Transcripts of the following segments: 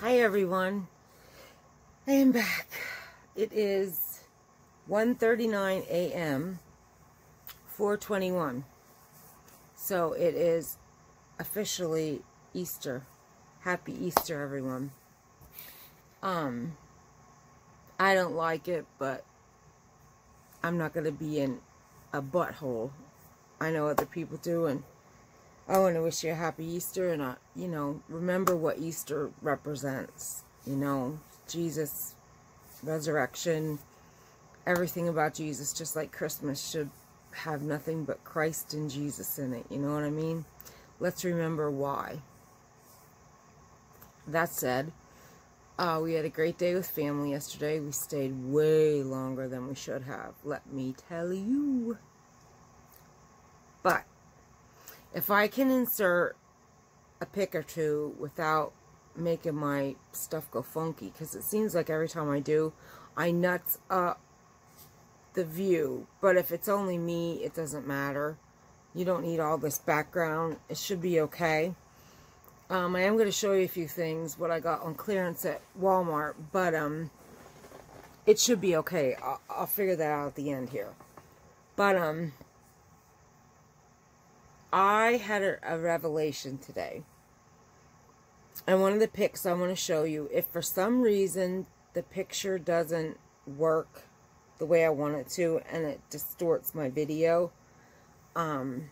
Hi everyone. I am back. It is 1.39 a.m. 421. So it is officially Easter. Happy Easter everyone. Um I don't like it, but I'm not going to be in a butthole. I know other people do and I want to wish you a happy Easter and, uh, you know, remember what Easter represents. You know, Jesus, resurrection, everything about Jesus, just like Christmas should have nothing but Christ and Jesus in it. You know what I mean? Let's remember why. That said, uh, we had a great day with family yesterday. We stayed way longer than we should have, let me tell you. But if I can insert a pic or two without making my stuff go funky, because it seems like every time I do, I nuts up the view. But if it's only me, it doesn't matter. You don't need all this background. It should be okay. Um, I am going to show you a few things, what I got on clearance at Walmart, but um, it should be okay. I'll, I'll figure that out at the end here. But, um, I had a, a revelation today. And one of the pics I want to show you, if for some reason the picture doesn't work the way I want it to and it distorts my video, um,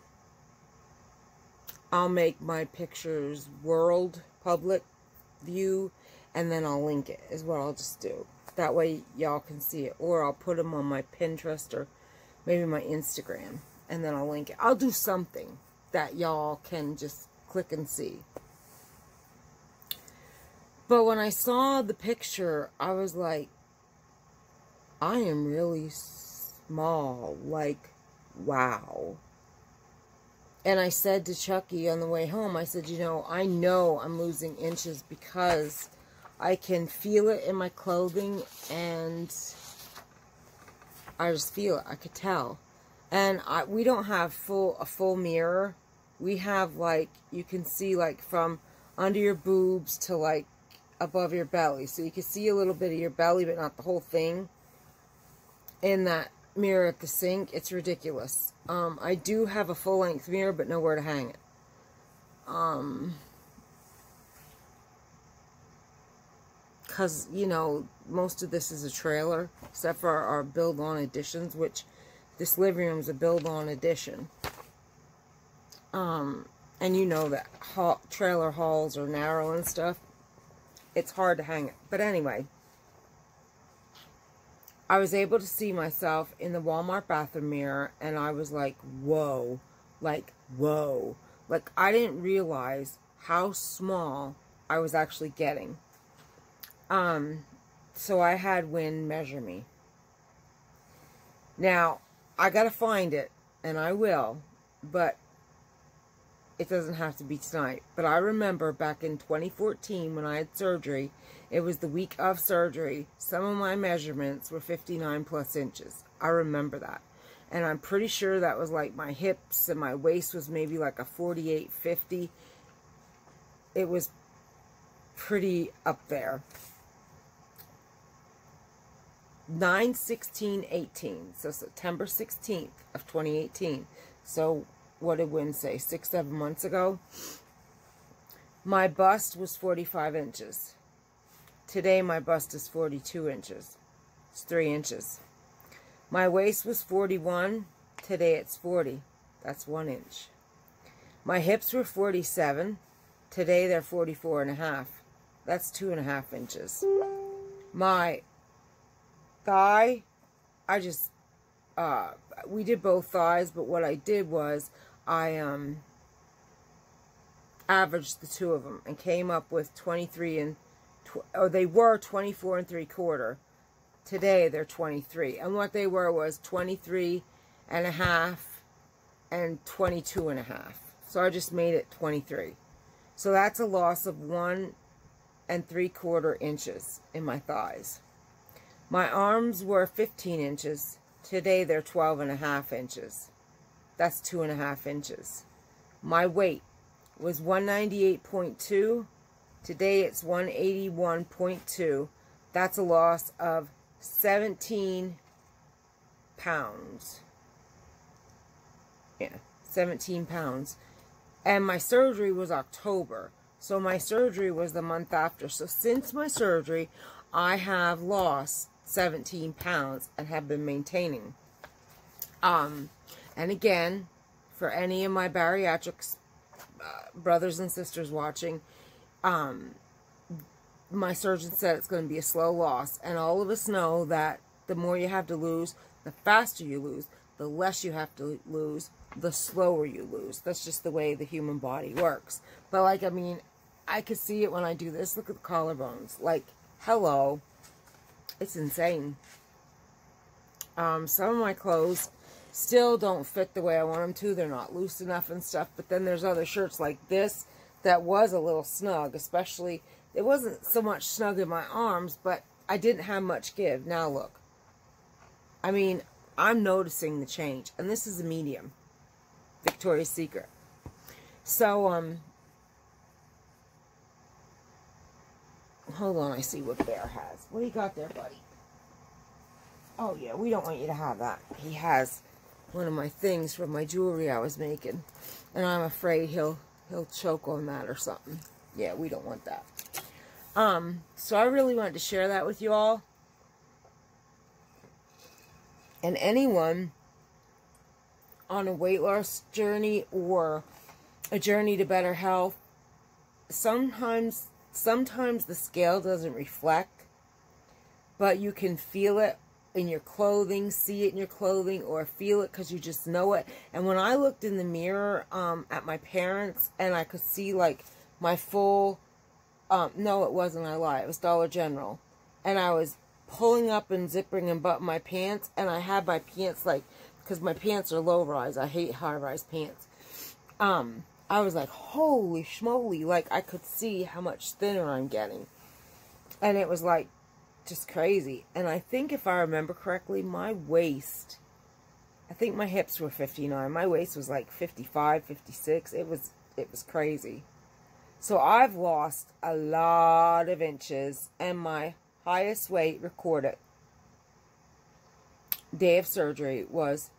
I'll make my pictures world public view and then I'll link it is what I'll just do. That way y'all can see it. Or I'll put them on my Pinterest or maybe my Instagram and then I'll link it. I'll do something that y'all can just click and see. But when I saw the picture, I was like, I am really small. Like, wow. And I said to Chucky on the way home, I said, you know, I know I'm losing inches because I can feel it in my clothing and I just feel it. I could tell. And I, we don't have full a full mirror. We have like, you can see like from under your boobs to like above your belly. So you can see a little bit of your belly, but not the whole thing. In that mirror at the sink, it's ridiculous. Um, I do have a full-length mirror, but nowhere to hang it. Um, because, you know, most of this is a trailer, except for our build-on additions, which this living room is a build-on addition. Um, and you know that ha trailer halls are narrow and stuff. It's hard to hang it. But anyway, I was able to see myself in the Walmart bathroom mirror, and I was like, whoa, like, whoa. Like, I didn't realize how small I was actually getting. Um, so I had Win measure me. Now, I gotta find it, and I will, but it doesn't have to be tonight. But I remember back in 2014 when I had surgery, it was the week of surgery, some of my measurements were 59 plus inches. I remember that. And I'm pretty sure that was like my hips and my waist was maybe like a 48, 50. It was pretty up there. 9 16 18 so september 16th of 2018 so what did Win say six seven months ago? My bust was 45 inches. Today my bust is 42 inches. It's three inches. My waist was 41 today it's 40 that's one inch. My hips were 47 today they're 44 and a half. That's two and a half inches. My thigh, I just, uh, we did both thighs, but what I did was I, um, averaged the two of them and came up with 23 and, tw oh, they were 24 and three quarter. Today they're 23. And what they were was 23 and a half and 22 and a half. So I just made it 23. So that's a loss of one and three quarter inches in my thighs. My arms were 15 inches. Today they're 12 and a half inches. That's two and a half inches. My weight was 198.2. Today it's 181.2. That's a loss of 17 pounds. Yeah, 17 pounds. And my surgery was October. So my surgery was the month after. So since my surgery, I have lost 17 pounds and have been maintaining. Um, and again, for any of my bariatrics uh, brothers and sisters watching, um, my surgeon said it's going to be a slow loss. And all of us know that the more you have to lose, the faster you lose, the less you have to lose, the slower you lose. That's just the way the human body works. But like, I mean, I could see it when I do this. Look at the collarbones. Like, hello. It's insane. Um, some of my clothes still don't fit the way I want them to. They're not loose enough and stuff. But then there's other shirts like this that was a little snug, especially, it wasn't so much snug in my arms, but I didn't have much give. Now look. I mean, I'm noticing the change. And this is a medium. Victoria's Secret. So, um, hold on, I see what Bear has. What do you got there, buddy? Oh, yeah, we don't want you to have that. He has one of my things from my jewelry I was making. And I'm afraid he'll he'll choke on that or something. Yeah, we don't want that. Um, so I really wanted to share that with you all. And anyone on a weight loss journey or a journey to better health, sometimes sometimes the scale doesn't reflect, but you can feel it in your clothing, see it in your clothing, or feel it because you just know it. And when I looked in the mirror um, at my parents and I could see like my full, um, no, it wasn't, I lie, it was Dollar General. And I was pulling up and zipping and buttoning my pants, and I had my pants like, because my pants are low rise, I hate high rise pants. Um, I was like, holy schmoly, like I could see how much thinner I'm getting. And it was like, just crazy. And I think if I remember correctly, my waist, I think my hips were 59. My waist was like 55, 56. It was, it was crazy. So I've lost a lot of inches and my highest weight recorded day of surgery was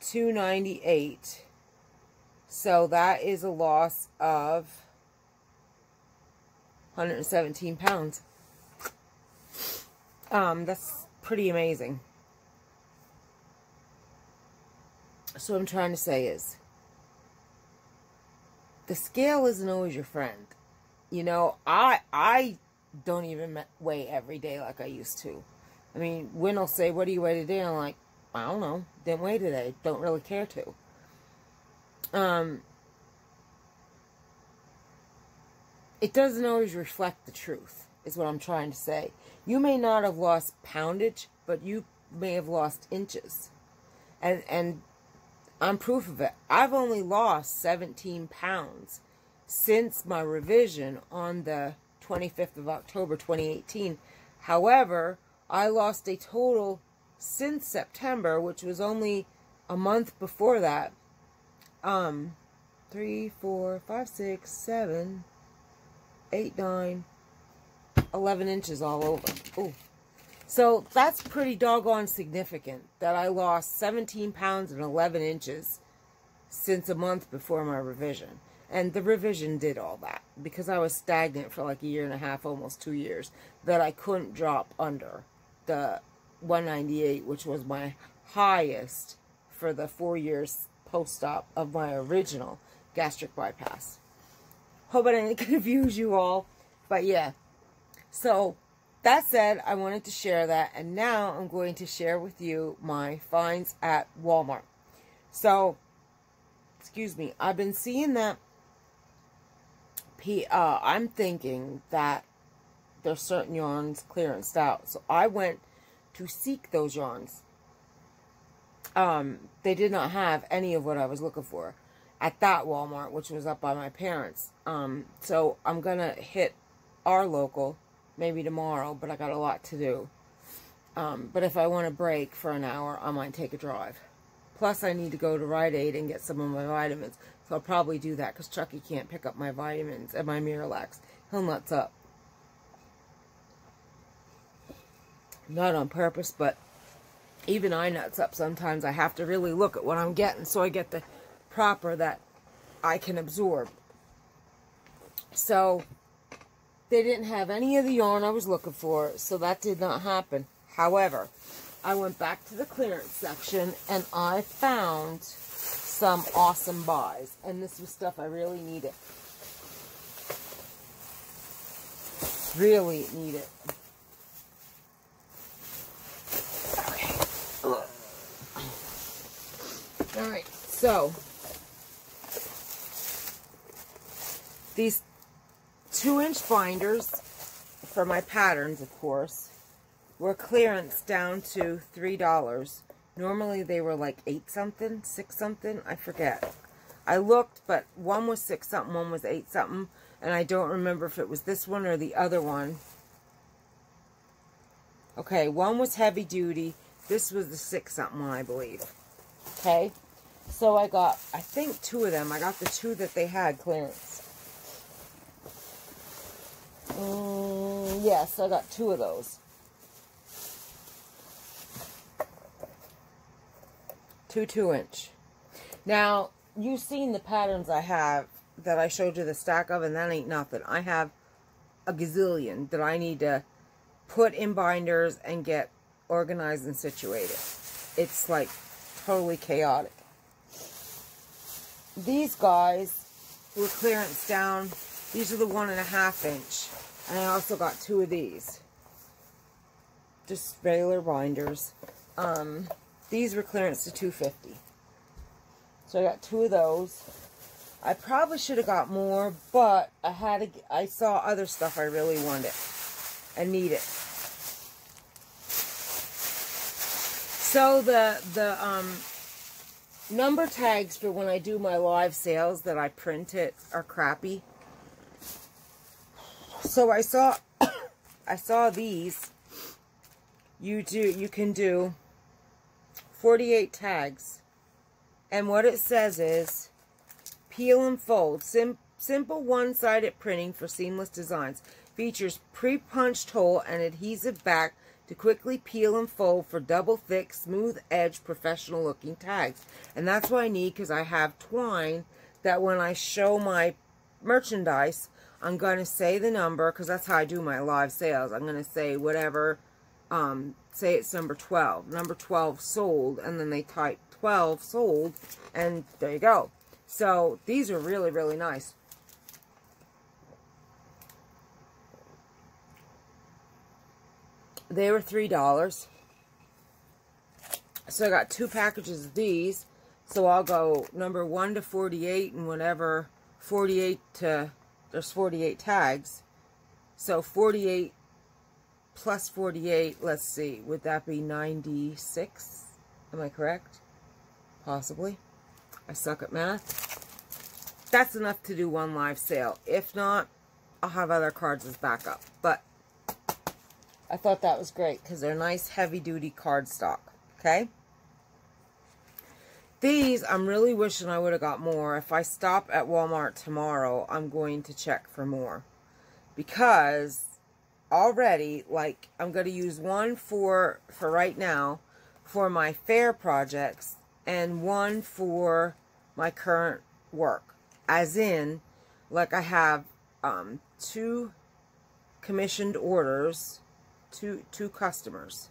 298. So that is a loss of 117 pounds. Um, that's pretty amazing. So what I'm trying to say is, the scale isn't always your friend. You know, I I don't even weigh every day like I used to. I mean, Win will say, what do you weigh today? I'm like, I don't know. Didn't weigh today. Don't really care to. Um, it doesn't always reflect the truth is what I'm trying to say. You may not have lost poundage, but you may have lost inches. And and I'm proof of it. I've only lost 17 pounds since my revision on the 25th of October 2018. However, I lost a total since September, which was only a month before that. Um, three, four, five, six, seven, eight, nine, 11 inches all over. Ooh. So that's pretty doggone significant that I lost 17 pounds and 11 inches since a month before my revision. And the revision did all that because I was stagnant for like a year and a half, almost two years, that I couldn't drop under the 198, which was my highest for the four years post-op of my original gastric bypass. Hope I didn't confuse you all. But yeah, so that said, I wanted to share that. And now I'm going to share with you my finds at Walmart. So, excuse me, I've been seeing that uh, I'm thinking that there's certain yarns clearanced out. So I went to seek those yarns. Um, they did not have any of what I was looking for at that Walmart, which was up by my parents. Um, so I'm going to hit our local maybe tomorrow, but I got a lot to do. Um, but if I want to break for an hour, I might take a drive. Plus, I need to go to Rite Aid and get some of my vitamins. So I'll probably do that because Chucky can't pick up my vitamins and my Miralax. He'll nuts up. Not on purpose, but even I nuts up sometimes. I have to really look at what I'm getting so I get the proper that I can absorb. So, they didn't have any of the yarn I was looking for, so that did not happen. However, I went back to the clearance section and I found some awesome buys. And this was stuff I really needed. Really needed. Okay. Alright, so these two inch binders for my patterns, of course, were clearance down to $3. Normally they were like 8 something, 6 something, I forget. I looked, but one was 6 something, one was 8 something, and I don't remember if it was this one or the other one. Okay, one was heavy duty, this was the 6 something one, I believe. Okay, so I got, I think two of them. I got the two that they had clearance. Mm, yes, I got two of those. Two two inch. Now, you've seen the patterns I have that I showed you the stack of, and that ain't nothing. I have a gazillion that I need to put in binders and get organized and situated. It's like totally chaotic. These guys were clearance down. These are the one and a half inch. And I also got two of these. Just regular binders. Um, these were clearance to 250 So I got two of those. I probably should have got more, but I had I saw other stuff I really wanted and needed. So the the um, number tags for when I do my live sales that I print it are crappy. So I saw, I saw these. You do, you can do 48 tags. And what it says is, peel and fold. Sim simple one-sided printing for seamless designs. Features pre-punched hole and adhesive back to quickly peel and fold for double thick, smooth edge, professional looking tags. And that's what I need because I have twine that when I show my merchandise, I'm going to say the number because that's how I do my live sales. I'm going to say whatever, um, say it's number 12. Number 12 sold, and then they type 12 sold, and there you go. So these are really, really nice. They were $3. So I got two packages of these. So I'll go number 1 to 48 and whatever 48 to there's 48 tags. So 48 plus 48, let's see, would that be 96? Am I correct? Possibly. I suck at math. That's enough to do one live sale. If not, I'll have other cards as backup. But I thought that was great because they're nice heavy-duty cardstock. Okay? These, I'm really wishing I would have got more. If I stop at Walmart tomorrow, I'm going to check for more. Because already, like, I'm going to use one for, for right now, for my fair projects, and one for my current work. As in, like I have um, two commissioned orders, two, two customers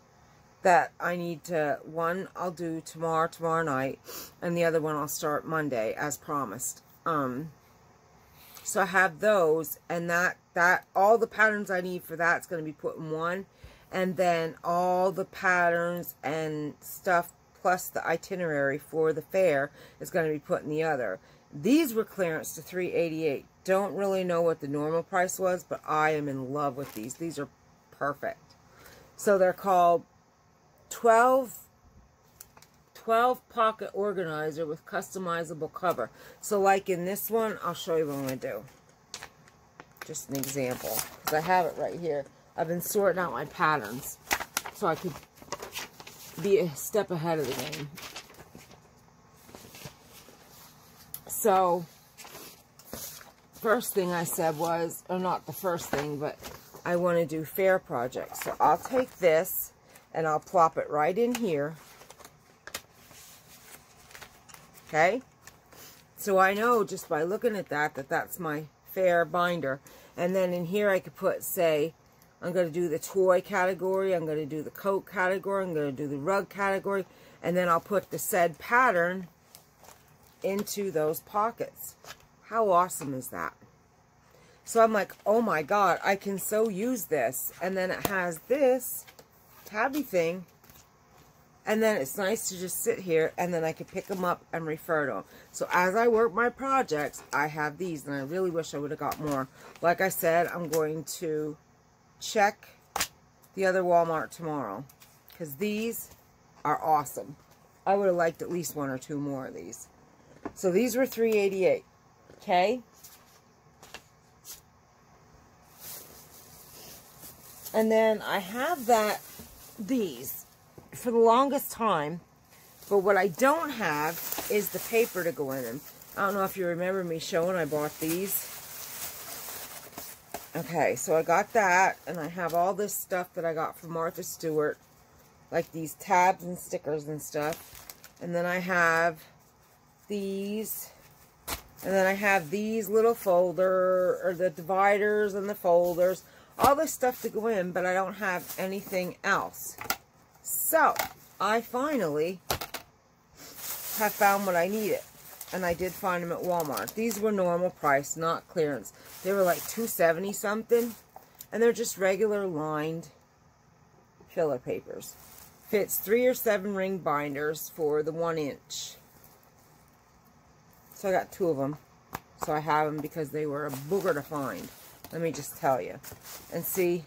that I need to, one I'll do tomorrow, tomorrow night, and the other one I'll start Monday, as promised. Um, so I have those, and that, that, all the patterns I need for that's going to be put in one, and then all the patterns and stuff, plus the itinerary for the fair, is going to be put in the other. These were clearance to 388 Don't really know what the normal price was, but I am in love with these. These are perfect. So they're called 12, 12 pocket organizer with customizable cover. So like in this one, I'll show you what to do. Just an example. Because I have it right here. I've been sorting out my patterns. So I could be a step ahead of the game. So, first thing I said was, or not the first thing, but I want to do fair projects. So I'll take this and I'll plop it right in here. Okay? So I know just by looking at that, that that's my fair binder. And then in here I could put, say, I'm going to do the toy category, I'm going to do the coat category, I'm going to do the rug category, and then I'll put the said pattern into those pockets. How awesome is that? So I'm like, oh my god, I can so use this. And then it has this tabby thing. And then it's nice to just sit here and then I can pick them up and refer to them. So as I work my projects, I have these and I really wish I would have got more. Like I said, I'm going to check the other Walmart tomorrow. Because these are awesome. I would have liked at least one or two more of these. So these were 388 Okay? And then I have that, these, for the longest time. But what I don't have is the paper to go in them. I don't know if you remember me showing I bought these. Okay, so I got that, and I have all this stuff that I got from Martha Stewart, like these tabs and stickers and stuff. And then I have these, and then I have these little folder, or the dividers and the folders, all this stuff to go in, but I don't have anything else. So, I finally have found what I needed and I did find them at Walmart. These were normal price, not clearance. They were like 270 something, and they're just regular lined filler papers. Fits three or seven ring binders for the one inch. So I got two of them. So I have them because they were a booger to find. Let me just tell you. And see,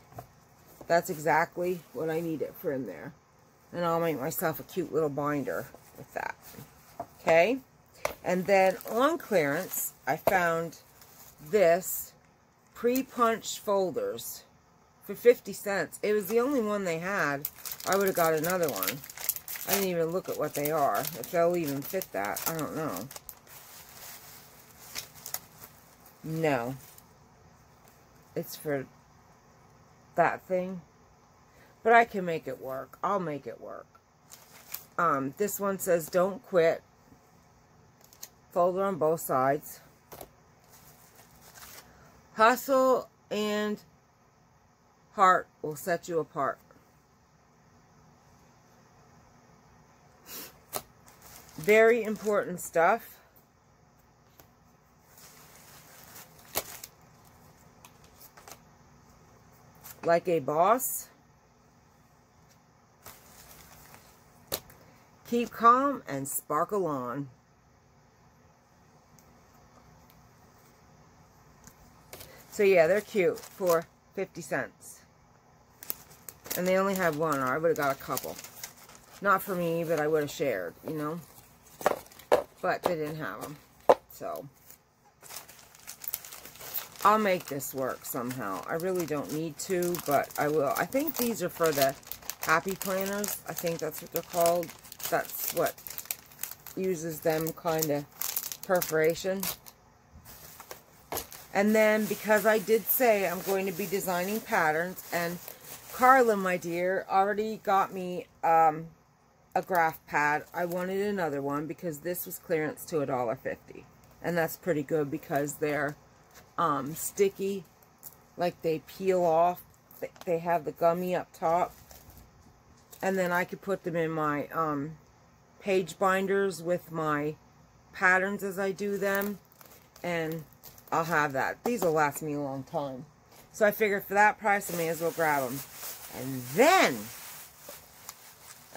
that's exactly what I need it for in there. And I'll make myself a cute little binder with that. Okay? And then on clearance, I found this pre-punched folders for 50 cents. It was the only one they had. I would have got another one. I didn't even look at what they are. If they'll even fit that, I don't know. No. It's for that thing. But I can make it work. I'll make it work. Um, this one says, don't quit folder on both sides. Hustle and heart will set you apart. Very important stuff. Like a boss. Keep calm and sparkle on. So yeah, they're cute for 50 cents. And they only have one, or I would have got a couple. Not for me, but I would have shared, you know. But they didn't have them. So, I'll make this work somehow. I really don't need to, but I will. I think these are for the happy planners. I think that's what they're called. That's what uses them kind of perforation. And then because I did say I'm going to be designing patterns and Carla, my dear, already got me um, a graph pad. I wanted another one because this was clearance to $1.50. And that's pretty good because they're um, sticky, like they peel off. They have the gummy up top. And then I could put them in my um, page binders with my patterns as I do them. And I'll have that. These will last me a long time. So I figured for that price, I may as well grab them. And then,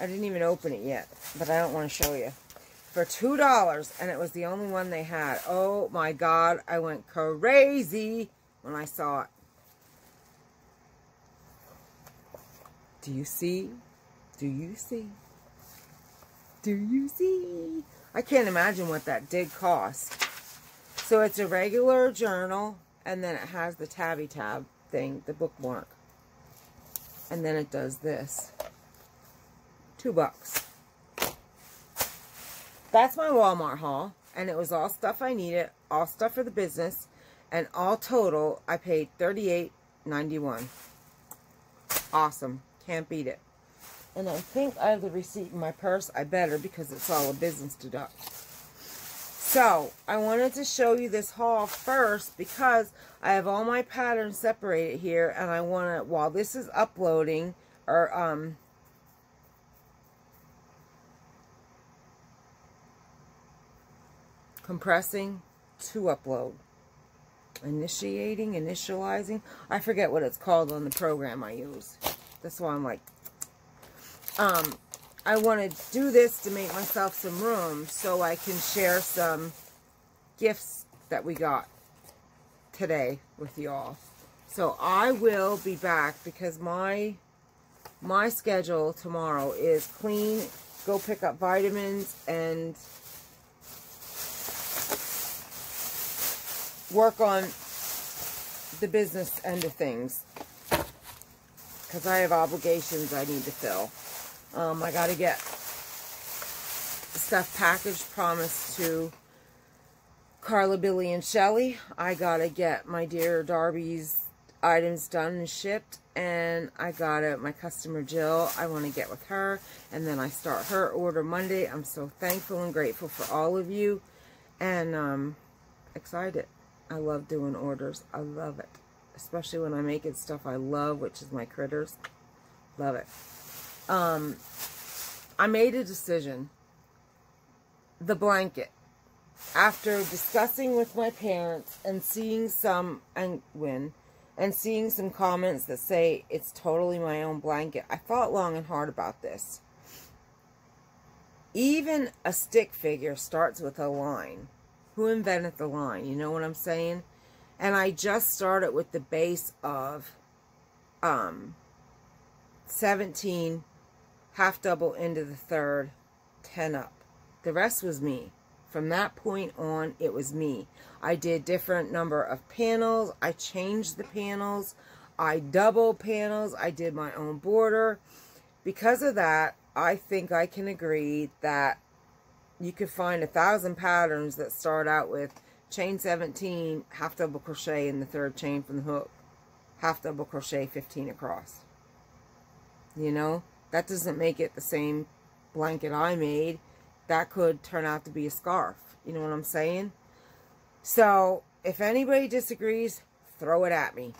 I didn't even open it yet, but I don't want to show you. For $2, and it was the only one they had. Oh my God, I went crazy when I saw it. Do you see? Do you see? Do you see? I can't imagine what that did cost. So it's a regular journal, and then it has the tabby tab thing, the bookmark. And then it does this. Two bucks. That's my Walmart haul. and it was all stuff I needed, all stuff for the business, and all total, I paid $38.91. Awesome. Can't beat it. And I think I have the receipt in my purse. I better because it's all a business deduct. So, I wanted to show you this haul first because I have all my patterns separated here and I want to, while this is uploading, or, um, compressing to upload. Initiating, initializing. I forget what it's called on the program I use. That's why I'm like, um, I want to do this to make myself some room so I can share some gifts that we got today with y'all. So I will be back because my my schedule tomorrow is clean, go pick up vitamins and work on the business end of things because I have obligations I need to fill. Um, I got to get stuff packaged, promised to Carla, Billy, and Shelly. I got to get my dear Darby's items done and shipped. And I got it, my customer Jill, I want to get with her. And then I start her order Monday. I'm so thankful and grateful for all of you. And um, excited. I love doing orders. I love it. Especially when I'm making stuff I love, which is my critters. Love it. Um, I made a decision. The blanket. After discussing with my parents and seeing some, and when, and seeing some comments that say it's totally my own blanket, I thought long and hard about this. Even a stick figure starts with a line. Who invented the line? You know what I'm saying? And I just started with the base of um, 17, half double into the third, 10 up. The rest was me. From that point on, it was me. I did different number of panels. I changed the panels. I double panels. I did my own border. Because of that, I think I can agree that you could find a thousand patterns that start out with chain 17, half double crochet in the third chain from the hook, half double crochet 15 across. You know, that doesn't make it the same blanket I made. That could turn out to be a scarf. You know what I'm saying? So, if anybody disagrees, throw it at me.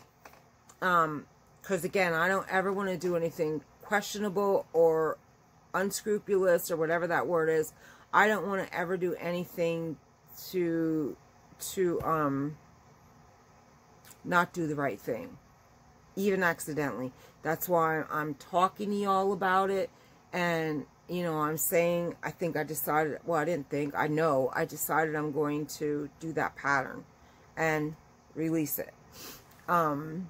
Um, because again, I don't ever want to do anything questionable or unscrupulous or whatever that word is. I don't want to ever do anything to to um not do the right thing even accidentally. That's why I'm talking to y'all about it and you know I'm saying I think I decided well I didn't think I know I decided I'm going to do that pattern and release it. Um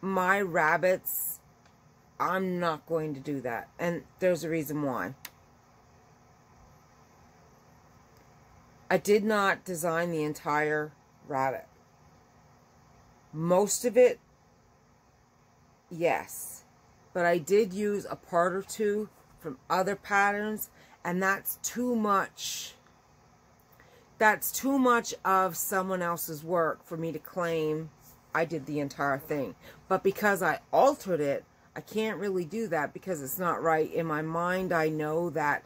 my rabbits I'm not going to do that and there's a reason why I did not design the entire rabbit. Most of it, yes. But I did use a part or two from other patterns, and that's too much. That's too much of someone else's work for me to claim I did the entire thing. But because I altered it, I can't really do that because it's not right. In my mind, I know that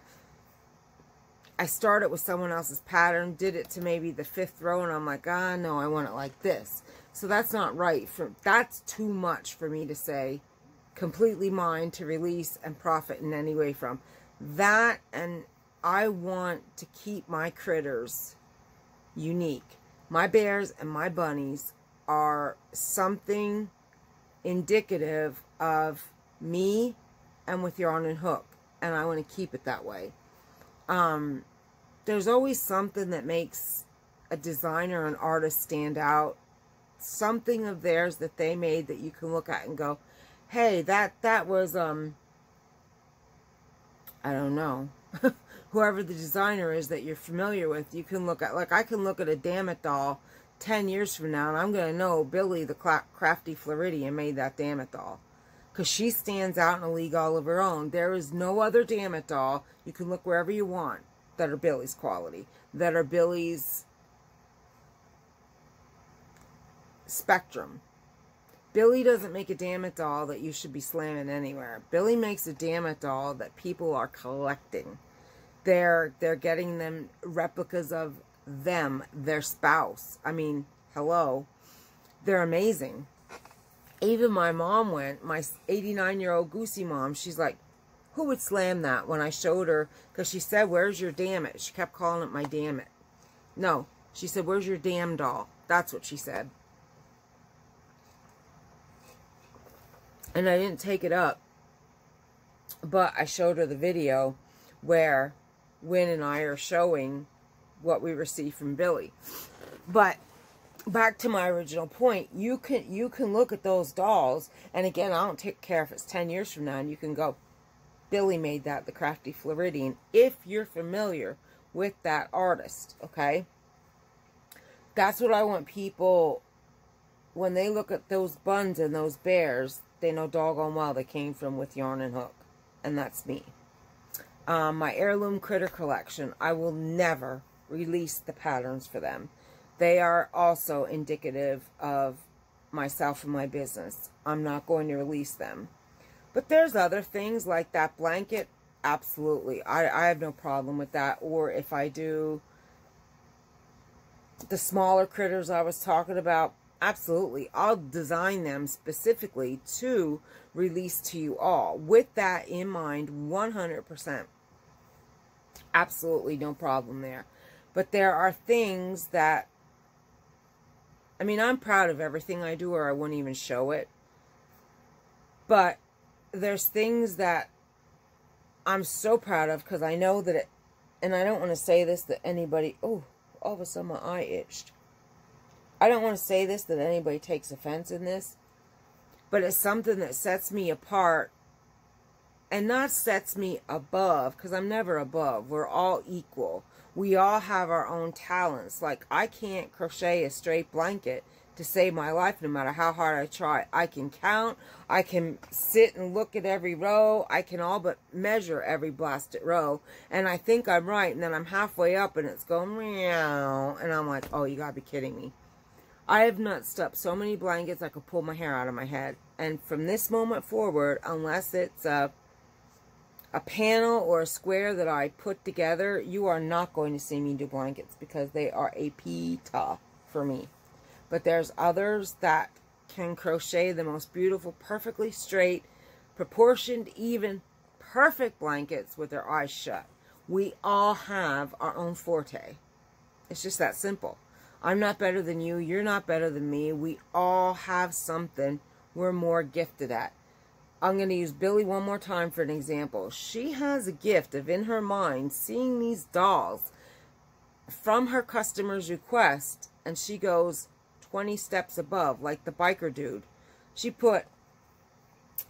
I started with someone else's pattern, did it to maybe the fifth row, and I'm like, ah, no, I want it like this. So that's not right. For That's too much for me to say completely mine to release and profit in any way from. That, and I want to keep my critters unique. My bears and my bunnies are something indicative of me and with yarn and hook. And I want to keep it that way um, there's always something that makes a designer an artist stand out. Something of theirs that they made that you can look at and go, hey, that, that was, um, I don't know, whoever the designer is that you're familiar with, you can look at, like I can look at a Dammit doll 10 years from now and I'm going to know Billy the Crafty Floridian made that Dammit doll because she stands out in a league all of her own. There is no other Dammit doll. You can look wherever you want. that are Billy's quality, that are Billy's spectrum. Billy doesn't make a Dammit doll that you should be slamming anywhere. Billy makes a Dammit doll that people are collecting. They're they're getting them replicas of them, their spouse. I mean, hello. They're amazing. Even my mom went, my 89 year old goosey mom, she's like, who would slam that when I showed her? Because she said, where's your Dammit? She kept calling it my Dammit. No, she said, where's your damn doll? That's what she said. And I didn't take it up. But I showed her the video where Win and I are showing what we received from Billy. But back to my original point, you can you can look at those dolls, and again, I don't take care if it's 10 years from now, and you can go, Billy made that, the Crafty Floridian, if you're familiar with that artist, okay? That's what I want people, when they look at those buns and those bears, they know doggone well they came from with yarn and hook. And that's me. Um, my heirloom critter collection, I will never release the patterns for them. They are also indicative of myself and my business. I'm not going to release them. But there's other things like that blanket. Absolutely. I, I have no problem with that. Or if I do the smaller critters I was talking about, absolutely. I'll design them specifically to release to you all. With that in mind, 100%. Absolutely no problem there. But there are things that, I mean, I'm proud of everything I do or I wouldn't even show it. But there's things that I'm so proud of because I know that it, and I don't want to say this that anybody, oh, all of a sudden my eye itched. I don't want to say this that anybody takes offense in this, but it's something that sets me apart and not sets me above because I'm never above. We're all equal. We all have our own talents. Like I can't crochet a straight blanket to save my life no matter how hard I try. I can count. I can sit and look at every row. I can all but measure every blasted row. And I think I'm right. And then I'm halfway up and it's going meow. And I'm like, oh, you gotta be kidding me. I have nutsed up so many blankets I could pull my hair out of my head. And from this moment forward, unless it's a, a panel or a square that I put together, you are not going to see me do blankets because they are a pita for me. But there's others that can crochet the most beautiful, perfectly straight, proportioned, even, perfect blankets with their eyes shut. We all have our own forte. It's just that simple. I'm not better than you. You're not better than me. We all have something we're more gifted at. I'm going to use Billy one more time for an example. She has a gift of, in her mind, seeing these dolls from her customer's request, and she goes 20 steps above, like the biker dude. She put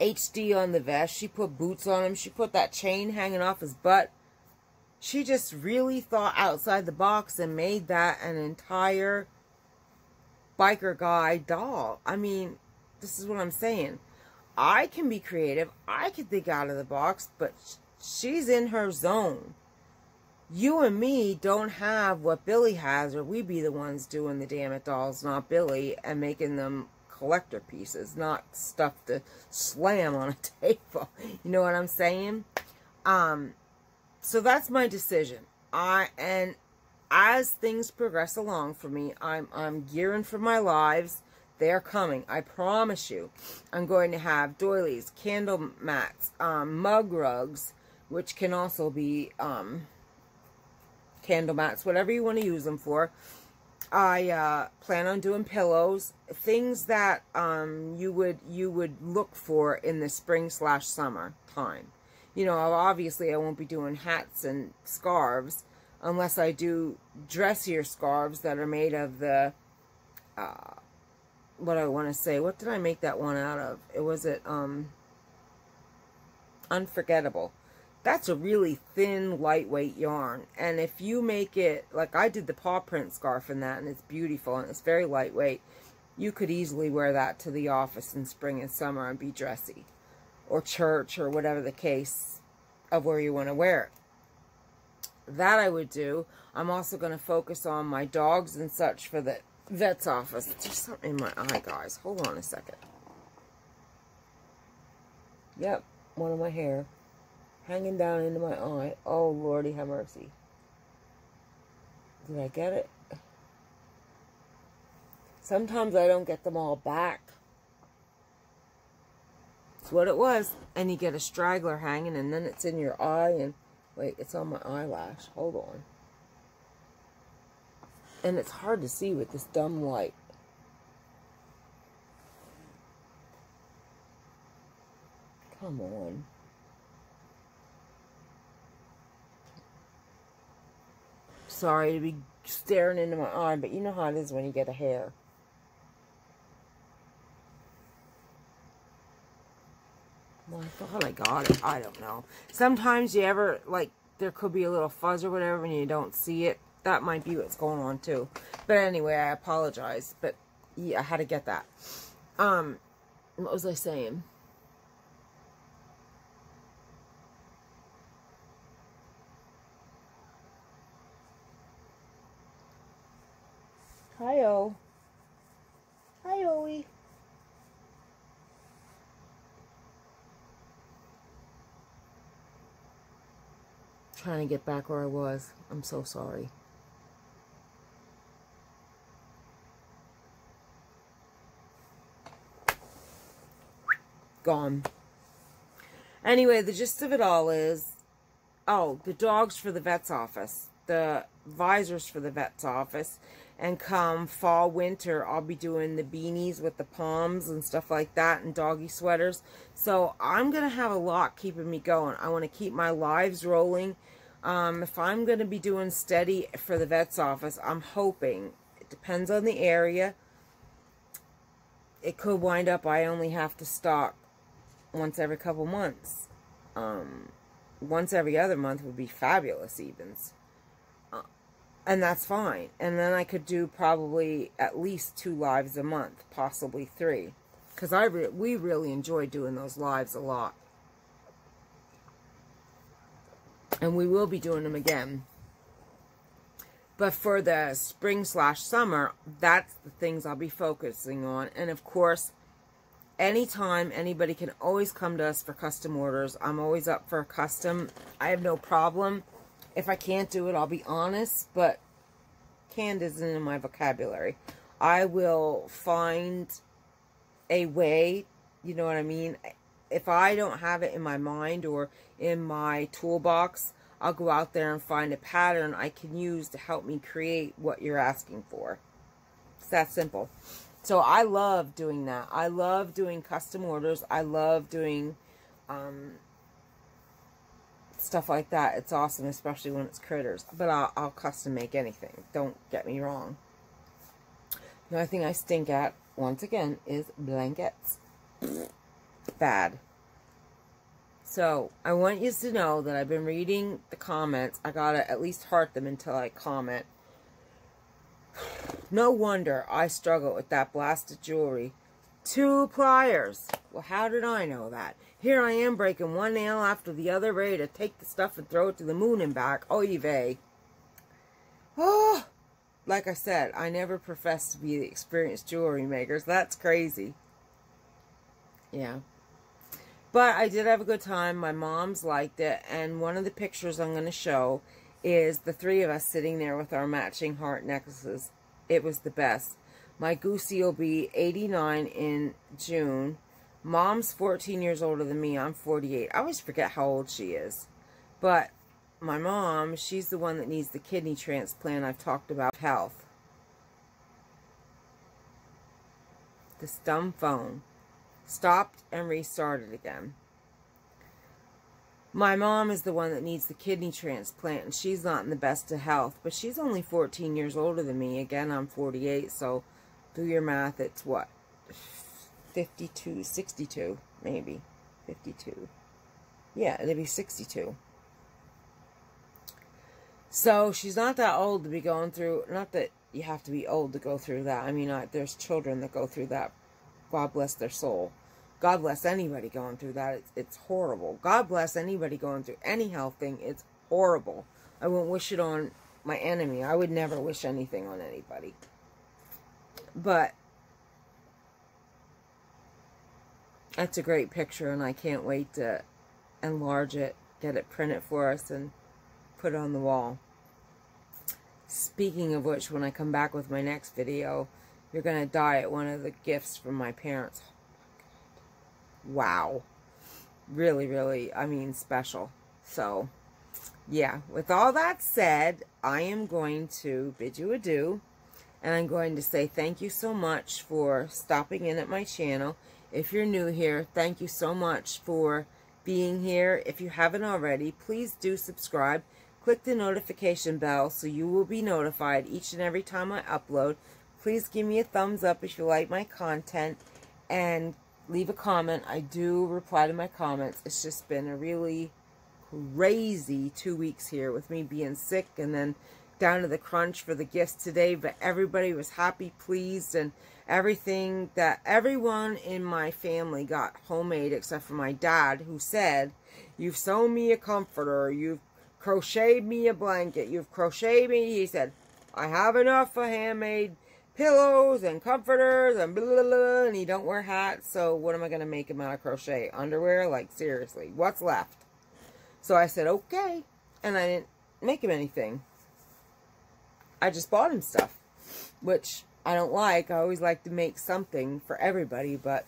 HD on the vest. She put boots on him. She put that chain hanging off his butt she just really thought outside the box and made that an entire biker guy doll. I mean, this is what I'm saying. I can be creative. I can think out of the box, but she's in her zone. You and me don't have what Billy has, or we be the ones doing the Dammit dolls, not Billy, and making them collector pieces, not stuff to slam on a table. You know what I'm saying? Um, so that's my decision. I and as things progress along for me, I'm I'm gearing for my lives. They're coming. I promise you. I'm going to have doilies, candle mats, um, mug rugs, which can also be um, candle mats, whatever you want to use them for. I uh, plan on doing pillows, things that um, you would you would look for in the spring slash summer time you know, obviously I won't be doing hats and scarves unless I do dressier scarves that are made of the, uh, what I want to say. What did I make that one out of? It was it, um, Unforgettable. That's a really thin, lightweight yarn. And if you make it, like I did the paw print scarf in that, and it's beautiful, and it's very lightweight, you could easily wear that to the office in spring and summer and be dressy or church or whatever the case of where you want to wear it. that I would do. I'm also going to focus on my dogs and such for the vet's office. There's something in my eye, guys. Hold on a second. Yep, one of my hair hanging down into my eye. Oh, Lordy, have mercy. Did I get it? Sometimes I don't get them all back. That's what it was. And you get a straggler hanging and then it's in your eye and... Wait, it's on my eyelash. Hold on. And it's hard to see with this dumb light. Come on. Sorry to be staring into my eye, but you know how it is when you get a hair. Well, I thought I got it. I don't know. Sometimes you ever, like, there could be a little fuzz or whatever and you don't see it. That might be what's going on, too. But anyway, I apologize. But, yeah, I had to get that. Um, what was I saying? Hi-oh. Hi-oh. Trying to get back where I was. I'm so sorry. Gone. Anyway, the gist of it all is, oh, the dogs for the vet's office, the visors for the vet's office, and come fall, winter, I'll be doing the beanies with the palms and stuff like that and doggy sweaters. So I'm going to have a lot keeping me going. I want to keep my lives rolling. Um, if I'm going to be doing steady for the vet's office, I'm hoping, it depends on the area, it could wind up I only have to stock once every couple months. Um, once every other month would be fabulous evens and that's fine. And then I could do probably at least two lives a month, possibly three, because I re we really enjoy doing those lives a lot, and we will be doing them again. But for the spring slash summer, that's the things I'll be focusing on. And of course, anytime anybody can always come to us for custom orders. I'm always up for a custom. I have no problem if I can't do it, I'll be honest, but canned isn't in my vocabulary. I will find a way, you know what I mean? If I don't have it in my mind or in my toolbox, I'll go out there and find a pattern I can use to help me create what you're asking for. It's that simple. So I love doing that. I love doing custom orders. I love doing um, stuff like that. It's awesome, especially when it's critters. But I'll, I'll custom make anything. Don't get me wrong. The only thing I stink at, once again, is blankets. Bad. So, I want you to know that I've been reading the comments. I gotta at least heart them until I comment. No wonder I struggle with that blasted jewelry. Two pliers. Well, how did I know that? Here I am breaking one nail after the other, ready to take the stuff and throw it to the moon and back. Oy vey. Oh, like I said, I never professed to be the experienced jewelry makers. That's crazy. Yeah. But I did have a good time. My mom's liked it. And one of the pictures I'm going to show is the three of us sitting there with our matching heart necklaces. It was the best. My Goosey will be 89 in June. Mom's 14 years older than me. I'm 48. I always forget how old she is. But my mom, she's the one that needs the kidney transplant I've talked about health. This dumb phone stopped and restarted again. My mom is the one that needs the kidney transplant, and she's not in the best of health, but she's only 14 years older than me. Again, I'm 48, so do your math, it's what? 52, 62, maybe. 52. Yeah, it'd be 62. So she's not that old to be going through, not that you have to be old to go through that. I mean, I, there's children that go through that. God bless their soul. God bless anybody going through that. It's, it's horrible. God bless anybody going through any health thing. It's horrible. I wouldn't wish it on my enemy. I would never wish anything on anybody. But that's a great picture, and I can't wait to enlarge it, get it printed for us, and put it on the wall. Speaking of which, when I come back with my next video, you're going to die at one of the gifts from my parents. Wow. Really, really, I mean, special. So, yeah, with all that said, I am going to bid you adieu. And I'm going to say thank you so much for stopping in at my channel. If you're new here, thank you so much for being here. If you haven't already, please do subscribe. Click the notification bell so you will be notified each and every time I upload. Please give me a thumbs up if you like my content and leave a comment. I do reply to my comments. It's just been a really crazy two weeks here with me being sick and then down to the crunch for the gifts today. But everybody was happy, pleased, and everything that everyone in my family got homemade except for my dad who said, you've sewn me a comforter, you've crocheted me a blanket, you've crocheted me, he said, I have enough of handmade pillows and comforters and blah, blah, blah, and he don't wear hats, so what am I going to make him out of crochet? Underwear? Like, seriously, what's left? So I said, okay. And I didn't make him anything. I just bought him stuff, which I don't like. I always like to make something for everybody, but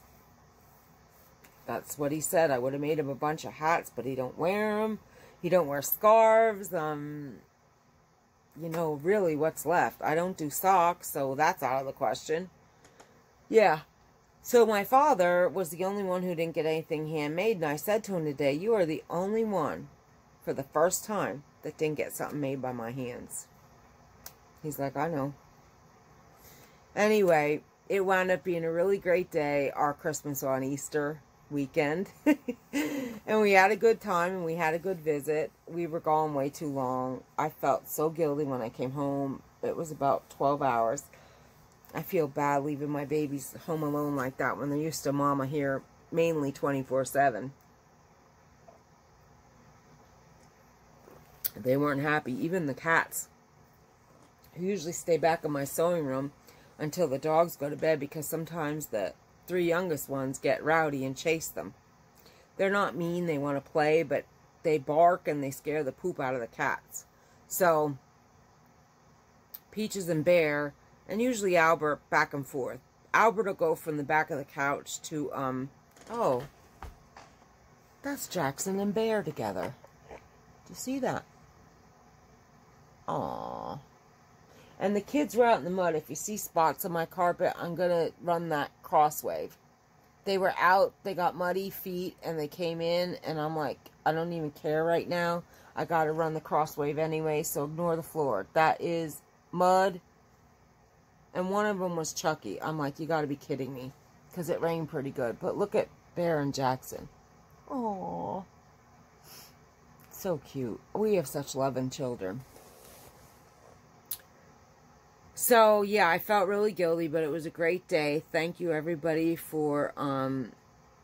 that's what he said. I would have made him a bunch of hats, but he don't wear them. He don't wear scarves. Um, you know, really what's left. I don't do socks, so that's out of the question. Yeah, so my father was the only one who didn't get anything handmade, and I said to him today, you are the only one for the first time that didn't get something made by my hands. He's like, I know. Anyway, it wound up being a really great day, our Christmas on Easter weekend. and we had a good time and we had a good visit. We were gone way too long. I felt so guilty when I came home. It was about 12 hours. I feel bad leaving my babies home alone like that when they're used to mama here mainly 24-7. They weren't happy. Even the cats, who usually stay back in my sewing room until the dogs go to bed because sometimes the three youngest ones get rowdy and chase them. They're not mean. They want to play, but they bark and they scare the poop out of the cats. So, Peaches and Bear and usually Albert back and forth. Albert will go from the back of the couch to, um, oh, that's Jackson and Bear together. Do you see that? Aww. And the kids were out in the mud. If you see spots on my carpet, I'm going to run that crosswave. They were out, they got muddy feet, and they came in, and I'm like, I don't even care right now. I got to run the crosswave anyway, so ignore the floor. That is mud and one of them was Chucky. I'm like, you got to be kidding me. Because it rained pretty good. But look at Bear and Jackson. Aww. So cute. We have such loving children. So, yeah, I felt really guilty, but it was a great day. Thank you, everybody, for um,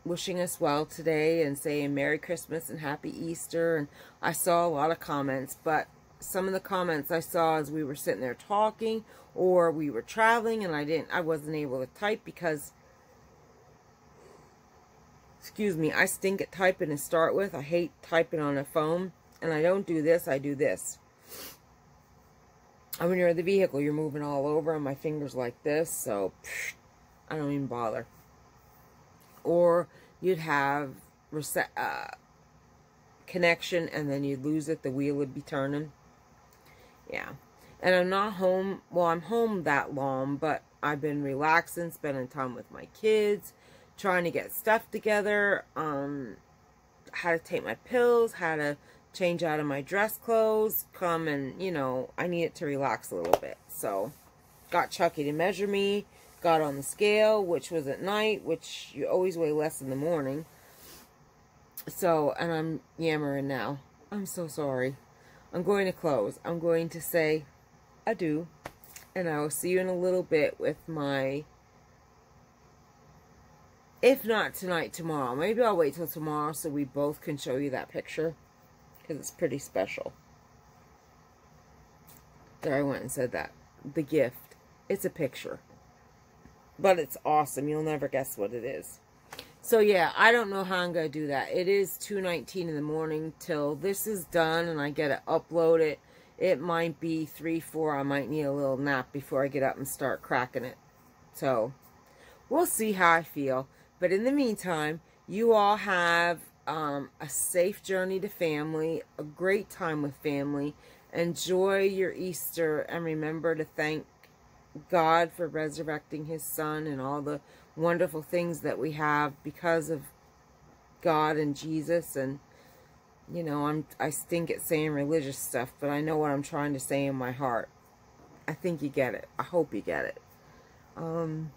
wishing us well today and saying Merry Christmas and Happy Easter. And I saw a lot of comments, but some of the comments I saw as we were sitting there talking or we were traveling and I didn't I wasn't able to type because excuse me I stink at typing to start with I hate typing on a phone and I don't do this I do this and when you're in the vehicle you're moving all over and my fingers like this so I don't even bother or you'd have uh, connection and then you'd lose it the wheel would be turning yeah. And I'm not home, well, I'm home that long, but I've been relaxing, spending time with my kids, trying to get stuff together, um, how to take my pills, how to change out of my dress clothes, come and, you know, I needed to relax a little bit. So, got Chucky to measure me, got on the scale, which was at night, which you always weigh less in the morning. So, and I'm yammering now. I'm so sorry. I'm going to close. I'm going to say adieu. And I will see you in a little bit with my... If not tonight, tomorrow. Maybe I'll wait till tomorrow so we both can show you that picture. Because it's pretty special. There, I went and said that. The gift. It's a picture. But it's awesome. You'll never guess what it is. So yeah, I don't know how I'm going to do that. It is 2.19 in the morning till this is done and I get to upload it. It might be 3, 4. I might need a little nap before I get up and start cracking it. So, we'll see how I feel. But in the meantime, you all have um, a safe journey to family, a great time with family. Enjoy your Easter and remember to thank God for resurrecting his son and all the wonderful things that we have because of God and Jesus. And you know I'm I stink at saying religious stuff but I know what I'm trying to say in my heart. I think you get it. I hope you get it. Um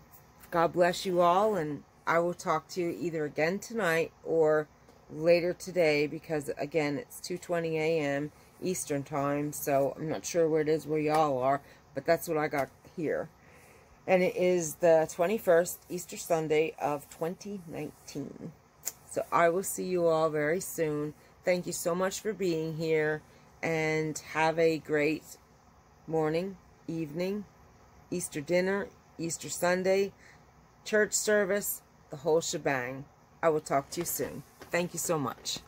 God bless you all and I will talk to you either again tonight or later today because again it's 2:20 a.m. Eastern time so I'm not sure where it is where y'all are but that's what I got here and it is the 21st Easter Sunday of 2019. So I will see you all very soon. Thank you so much for being here and have a great morning, evening, Easter dinner, Easter Sunday, church service, the whole shebang. I will talk to you soon. Thank you so much.